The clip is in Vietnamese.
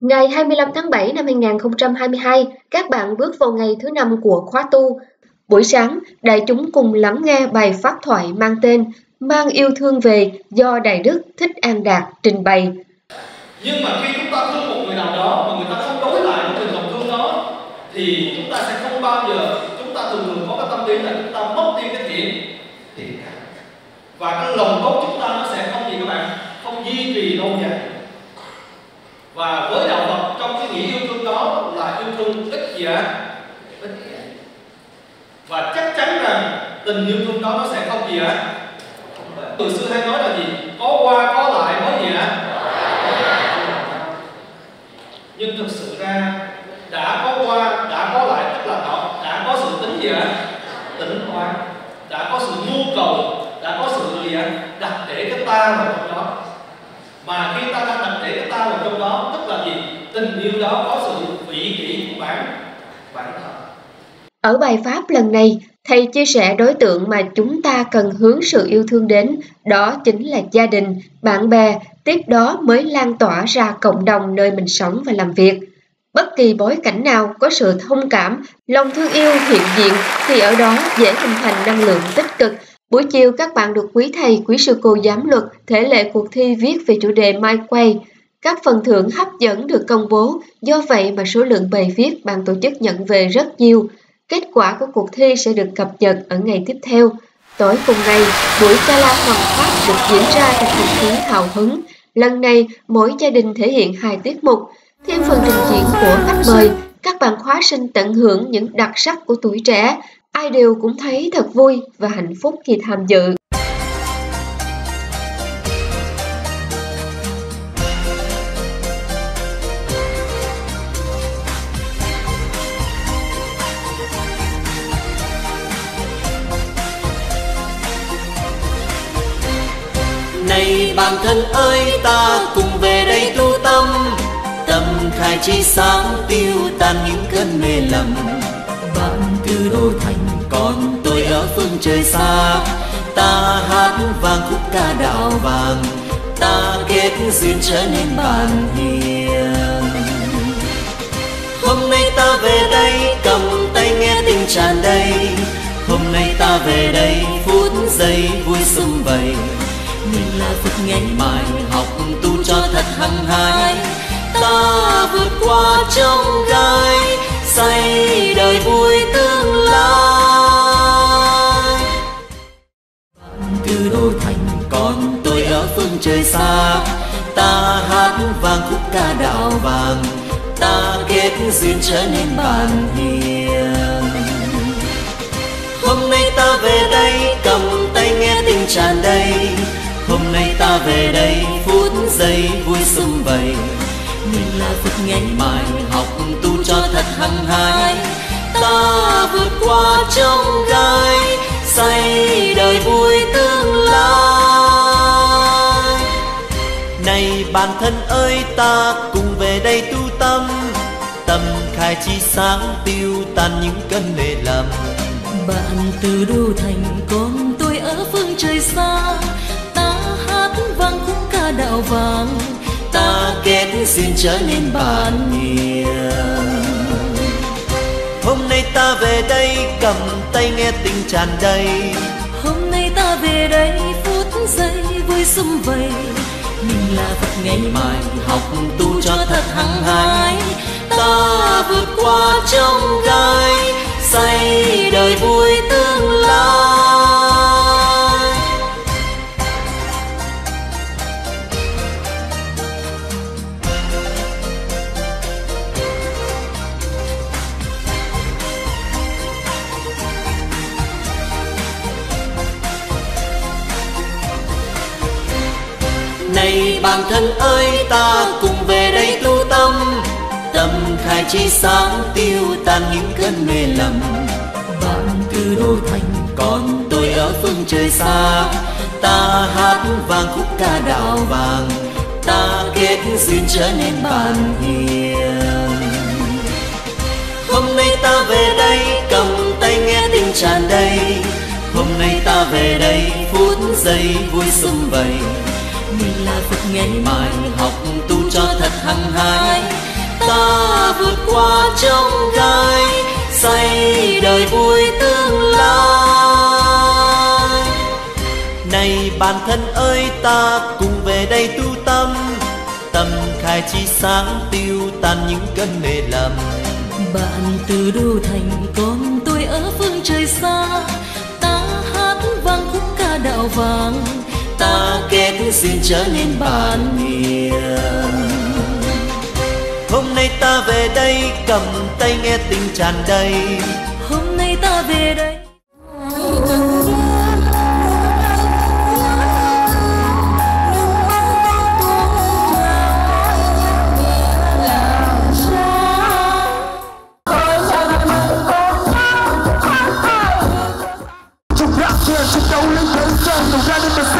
Ngày 25 tháng 7 năm 2022, các bạn bước vào ngày thứ năm của khóa tu. Buổi sáng, đại chúng cùng lắng nghe bài pháp thoại mang tên Mang yêu thương về do Đại Đức Thích An Đạt trình bày. Nhưng mà khi chúng ta thương một người nào đó mà người ta không đối lại với tình lòng thương đó thì chúng ta sẽ không bao giờ chúng ta thường thường có cái tâm lý là chúng ta mất đi cái thiện thiện cảm và cái lòng tốt chúng ta nó sẽ không gì các bạn không duy trì lâu dài và với đạo Phật trong cái nghĩa yêu thương đó là yêu thương ích gì ích và chắc chắn rằng tình yêu thương đó nó sẽ không gì ạ? Từ xưa hay nói là gì? Có qua có lại mới gì ạ? Nhưng thực sự ra đã có qua đã có lại tức là đã, đã có sự tính gì ạ? Tính toán. Đã có sự nhu cầu. Đã có sự gì ạ đặt để cái ta vào trong đó mà khi ta đang đặt để ta vào trong đó, tức là gì? Tình yêu đó có sự vị kỷ của bản bản thân. Ở bài pháp lần này, thầy chia sẻ đối tượng mà chúng ta cần hướng sự yêu thương đến, đó chính là gia đình, bạn bè, tiếp đó mới lan tỏa ra cộng đồng nơi mình sống và làm việc. Bất kỳ bối cảnh nào có sự thông cảm, lòng thương yêu hiện diện thì ở đó dễ hình thành năng lượng tích cực Buổi chiều các bạn được quý thầy, quý sư cô giám luật thể lệ cuộc thi viết về chủ đề Mai Quay. Các phần thưởng hấp dẫn được công bố, do vậy mà số lượng bài viết ban tổ chức nhận về rất nhiều. Kết quả của cuộc thi sẽ được cập nhật ở ngày tiếp theo. Tối cùng ngày, buổi gala hoàng pháp được diễn ra trong không khí hào hứng. Lần này, mỗi gia đình thể hiện hai tiết mục. Thêm phần trình diễn của khách mời, các bạn khóa sinh tận hưởng những đặc sắc của tuổi trẻ, ai đều cũng thấy thật vui và hạnh phúc khi tham dự. Này bạn thân ơi, ta cùng về đây tu tâm Tâm khai chi sáng tiêu tan những cơn mê lầm Bạn từ đô thành còn tôi ở phương trời xa. Ta hát vang khúc ca đạo vàng, ta kết duyên trở nên bạn hiền. Hôm nay ta về đây, cầm tay nghe tình tràn đầy. Hôm nay ta về đây, phút giây vui sum vầy. Mình là phút ngày mai học tu cho thật hăng hái. Ta vượt qua trong gai, say đời vui tương lai. Xa. Ta hát vang khúc ca đạo vàng, ta kết duyên trở nên bạn hiền. Hôm nay ta về đây, cầm tay nghe tình tràn đầy. Hôm nay ta về đây, phút giây vui sum vầy. Mình là phút ngày mai học tu cho thật hăng hái. Ta vượt qua trong gai, say đời vui tươi bạn thân ơi ta cùng về đây tu tâm. Tâm khai chi sáng tiêu tan những cơn mê lầm. Bạn từ đô thành con tôi ở phương trời xa. Ta hát vang khúc ca đạo vàng. Ta kết duyên trở nên bạn hiền. Hôm nay ta về đây cầm tay nghe tình tràn đầy. Hôm nay ta về đây phút giây vui sum vầy mình là phật ngày mai, học tu cho thật hăng hái. Ta vượt qua trong gai, say đời vui tươi. Bạn thân ơi, ta cùng về đây tu tâm. Tâm khai chi sáng tiêu tan những cơn mê lầm. Bạn từ đô thành còn tôi ở phương trời xa. Ta hát vang khúc ca đạo vàng. Ta kết duyên trở nên bạn hiền. Hôm nay ta về đây, cầm tay nghe tình tràn đầy. Hôm nay ta về đây, phút giây vui sum vầy mình là phật ngày mai, học tu cho thật hăng hái. Ta vượt qua trong gai xây đời vui tương lai. Này bản thân ơi, ta cùng về đây tu tâm. Tâm khai chi sáng tiêu tan những cơn mê lầm. Bạn từ đô thành con tôi ở phương trời xa. Ta hát vang khúc ca đạo vàng ta kết duyên trở nên bạn nghiền hôm nay ta về đây cầm tay nghe tình tràn đầy. Hôm nay ta về đây. Chúc ra lên đấu tranh, đổ ra đến bờ